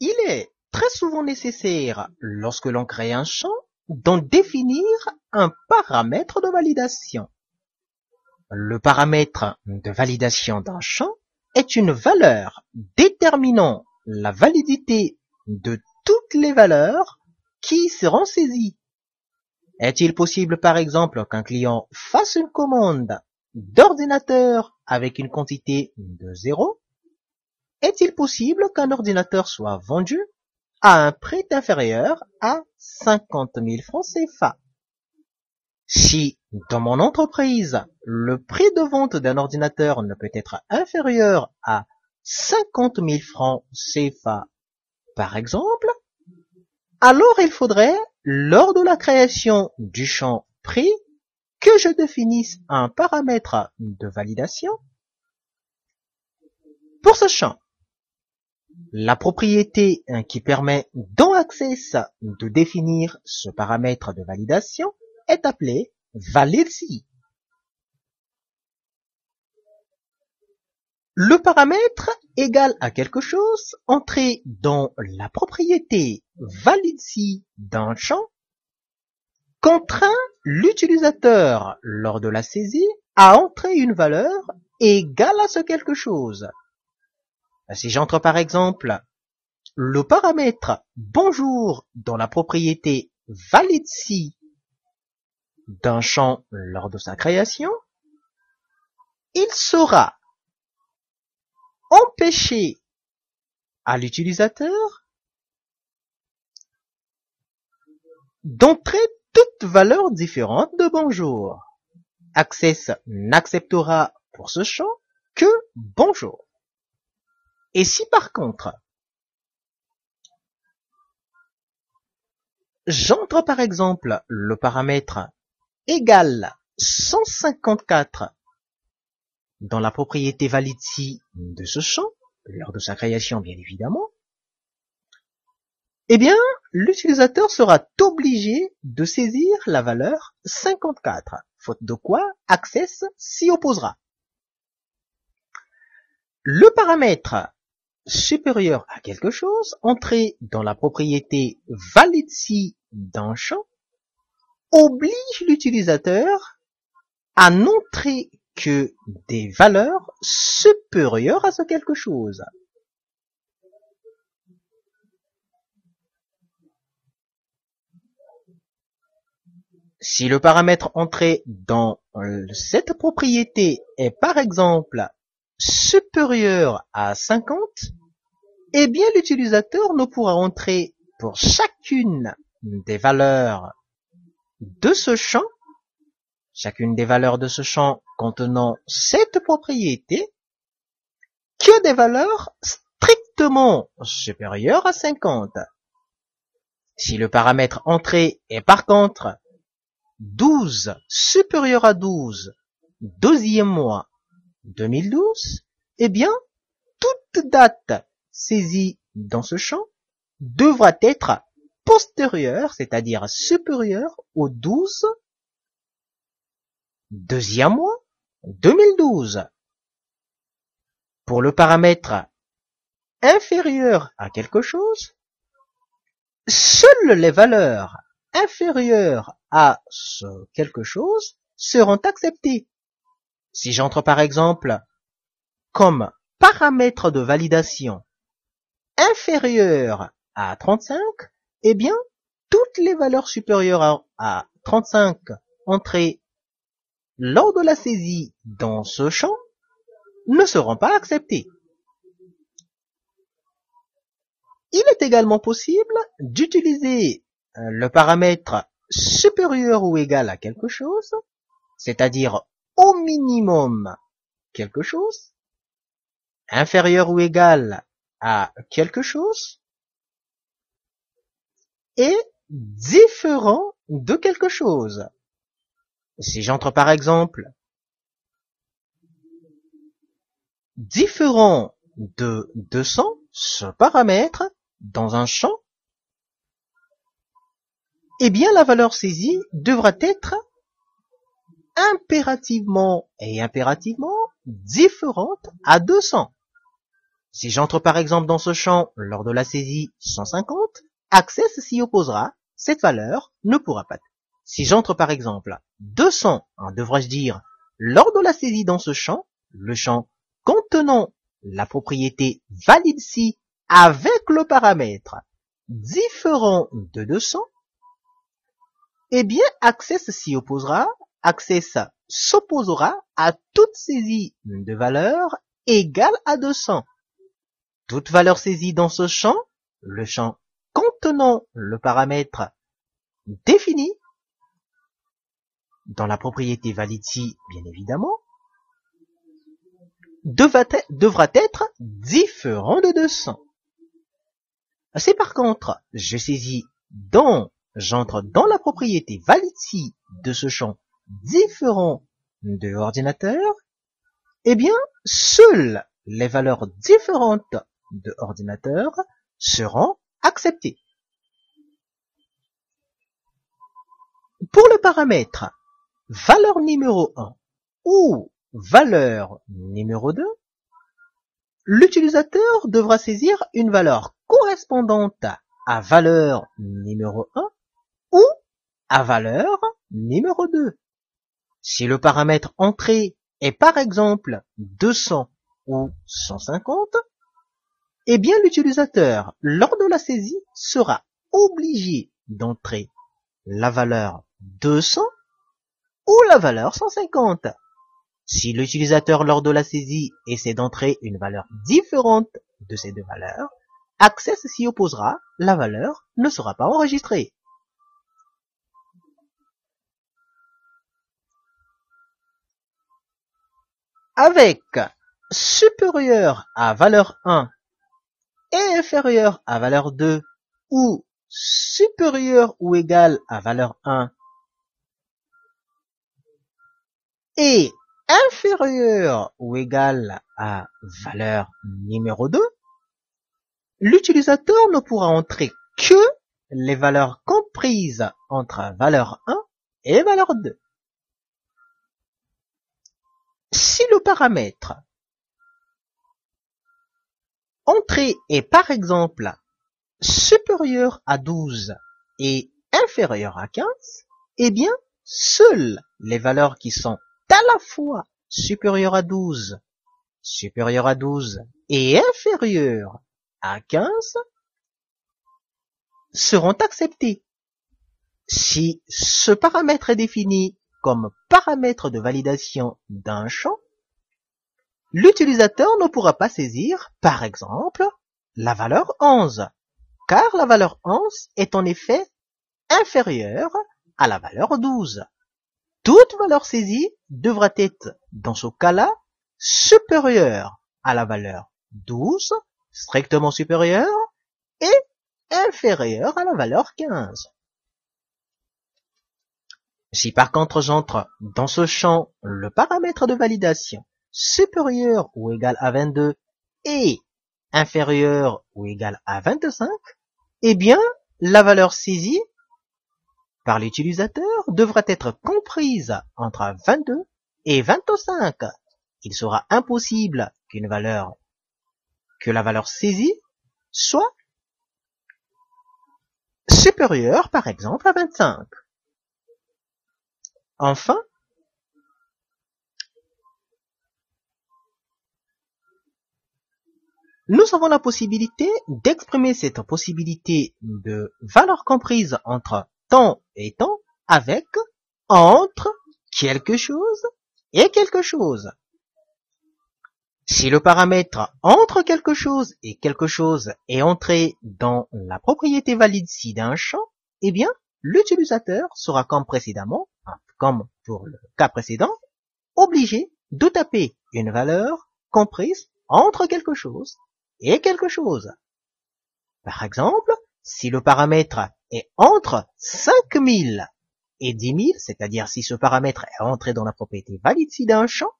Il est très souvent nécessaire, lorsque l'on crée un champ, d'en définir un paramètre de validation. Le paramètre de validation d'un champ est une valeur déterminant la validité de toutes les valeurs qui seront saisies. Est-il possible par exemple qu'un client fasse une commande d'ordinateur avec une quantité de 0 Est-il possible qu'un ordinateur soit vendu à un prix inférieur à 50 000 francs CFA Si dans mon entreprise, le prix de vente d'un ordinateur ne peut être inférieur à 50 000 francs CFA par exemple, alors il faudrait, lors de la création du champ prix, que je définisse un paramètre de validation pour ce champ. La propriété qui permet dans Access de définir ce paramètre de validation est appelée validity. Le paramètre égal à quelque chose entré dans la propriété validity d'un champ contraint l'utilisateur lors de la saisie à entrer une valeur égale à ce quelque chose. Si j'entre par exemple le paramètre bonjour dans la propriété validity d'un champ lors de sa création, il sera empêcher à l'utilisateur d'entrer toute valeur différente de bonjour. Access n'acceptera pour ce champ que bonjour. Et si par contre, j'entre par exemple le paramètre égal 154 dans la propriété validity de ce champ, lors de sa création bien évidemment, eh bien, l'utilisateur sera obligé de saisir la valeur 54, faute de quoi Access s'y opposera. Le paramètre supérieur à quelque chose entré dans la propriété validity d'un champ oblige l'utilisateur à n'entrer que des valeurs supérieures à ce quelque chose. Si le paramètre entré dans cette propriété est par exemple supérieur à 50, eh bien l'utilisateur ne pourra entrer pour chacune des valeurs de ce champ chacune des valeurs de ce champ contenant cette propriété que des valeurs strictement supérieures à 50. Si le paramètre entré est par contre 12 supérieur à 12, deuxième mois 2012, eh bien, toute date saisie dans ce champ devra être postérieure, c'est-à-dire supérieure au 12 Deuxième mois 2012. Pour le paramètre inférieur à quelque chose, seules les valeurs inférieures à ce quelque chose seront acceptées. Si j'entre par exemple comme paramètre de validation inférieur à 35, eh bien, toutes les valeurs supérieures à 35 entrées lors de la saisie dans ce champ ne seront pas acceptés. Il est également possible d'utiliser le paramètre supérieur ou égal à quelque chose, c'est-à-dire au minimum quelque chose, inférieur ou égal à quelque chose, et différent de quelque chose. Si j'entre par exemple différent de 200, ce paramètre, dans un champ, eh bien la valeur saisie devra être impérativement et impérativement différente à 200. Si j'entre par exemple dans ce champ lors de la saisie 150, Access s'y opposera, cette valeur ne pourra pas. Si j'entre par exemple 200, hein, devrais-je dire, lors de la saisie dans ce champ, le champ contenant la propriété valide si avec le paramètre différent de 200, eh bien Access s'y opposera, Access s'opposera à toute saisie de valeur égale à 200. Toute valeur saisie dans ce champ, le champ contenant le paramètre défini dans la propriété valide si, bien évidemment, devra être différent de 200. Si par contre, je saisis dans, j'entre dans la propriété valide si de ce champ différent de ordinateur, eh bien, seules les valeurs différentes de ordinateur seront acceptées. Pour le paramètre valeur numéro 1 ou valeur numéro 2, l'utilisateur devra saisir une valeur correspondante à valeur numéro 1 ou à valeur numéro 2. Si le paramètre entrée est par exemple 200 ou 150, eh bien l'utilisateur, lors de la saisie, sera obligé d'entrer la valeur 200 ou la valeur 150. Si l'utilisateur lors de la saisie essaie d'entrer une valeur différente de ces deux valeurs, Access s'y opposera, la valeur ne sera pas enregistrée. Avec supérieur à valeur 1 et inférieur à valeur 2 ou supérieur ou égal à valeur 1 et inférieur ou égal à valeur numéro 2, l'utilisateur ne pourra entrer que les valeurs comprises entre valeur 1 et valeur 2. Si le paramètre entrée est par exemple supérieur à 12 et inférieur à 15, eh bien, seules les valeurs qui sont à la fois supérieures à 12, supérieures à 12 et inférieures à 15 seront acceptées. Si ce paramètre est défini comme paramètre de validation d'un champ, l'utilisateur ne pourra pas saisir, par exemple, la valeur 11, car la valeur 11 est en effet inférieure à la valeur 12. Toute valeur saisie devra être, dans ce cas-là, supérieure à la valeur 12, strictement supérieure, et inférieure à la valeur 15. Si par contre j'entre dans ce champ le paramètre de validation supérieur ou égal à 22 et inférieur ou égal à 25, eh bien, la valeur saisie par l'utilisateur devra être comprise entre 22 et 25. Il sera impossible qu'une valeur, que la valeur saisie soit supérieure, par exemple, à 25. Enfin, nous avons la possibilité d'exprimer cette possibilité de valeur comprise entre temps et temps avec entre quelque chose et quelque chose. Si le paramètre entre quelque chose et quelque chose est entré dans la propriété valide si d'un champ, eh bien, l'utilisateur sera comme précédemment comme pour le cas précédent, obligé de taper une valeur comprise entre quelque chose et quelque chose. Par exemple, si le paramètre est entre 5000 et 10 000, c'est-à-dire si ce paramètre est entré dans la propriété valide d'un champ,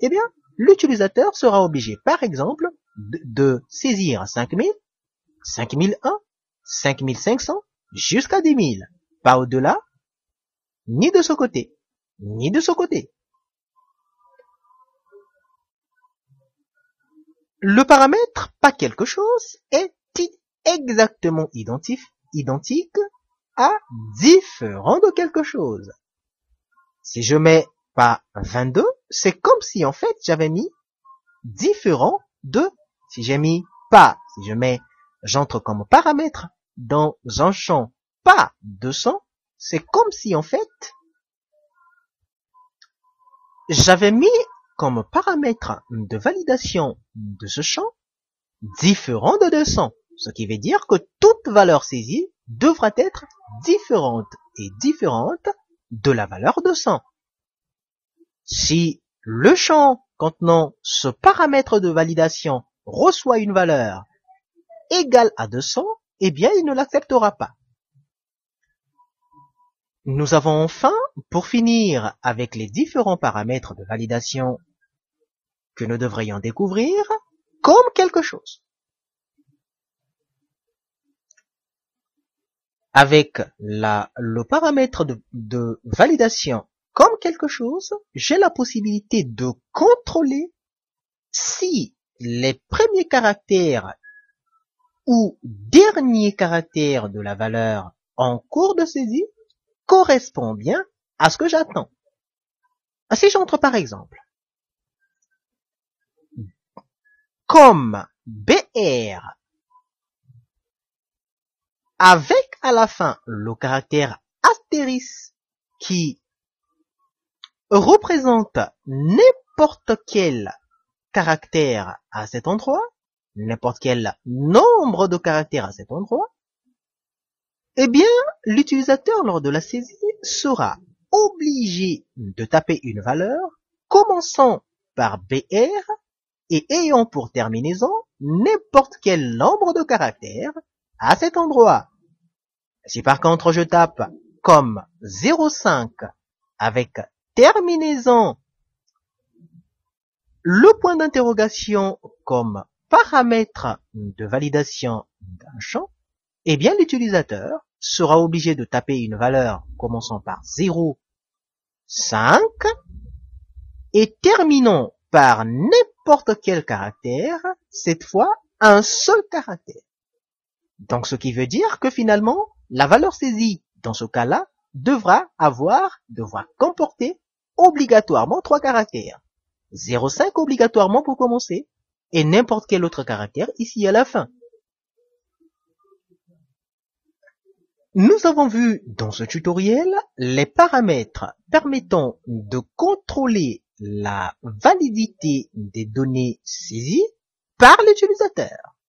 eh bien, l'utilisateur sera obligé, par exemple, de, de saisir 5000, 5001, 5500, jusqu'à 10 000. Pas au-delà, ni de ce côté, ni de ce côté. Le paramètre pas quelque chose est exactement identique, identique à différent de quelque chose. Si je mets pas 22, c'est comme si en fait j'avais mis différent de, si j'ai mis pas, si je mets, j'entre comme paramètre dans un champ pas 200, c'est comme si en fait j'avais mis comme paramètre de validation de ce champ différent de 200. Ce qui veut dire que toute valeur saisie devra être différente et différente de la valeur de 100. Si le champ contenant ce paramètre de validation reçoit une valeur égale à 200, eh bien il ne l'acceptera pas. Nous avons enfin, pour finir avec les différents paramètres de validation que nous devrions découvrir comme quelque chose. Avec le paramètre de validation comme quelque chose, j'ai la possibilité de contrôler si les premiers caractères ou derniers caractères de la valeur en cours de saisie correspond bien à ce que j'attends. Si j'entre par exemple comme BR avec à la fin le caractère astérisque qui représente n'importe quel caractère à cet endroit, n'importe quel nombre de caractères à cet endroit, eh bien, l'utilisateur lors de la saisie sera obligé de taper une valeur commençant par BR et ayant pour terminaison n'importe quel nombre de caractères à cet endroit. Si par contre je tape comme 0,5 avec terminaison le point d'interrogation comme paramètre de validation d'un champ, eh bien l'utilisateur sera obligé de taper une valeur commençant par 0, 5 et terminant par n'importe quel caractère, cette fois un seul caractère. Donc ce qui veut dire que finalement, la valeur saisie dans ce cas-là devra avoir, devra comporter obligatoirement trois caractères. 0,5 obligatoirement pour commencer et n'importe quel autre caractère ici à la fin. Nous avons vu dans ce tutoriel les paramètres permettant de contrôler la validité des données saisies par l'utilisateur.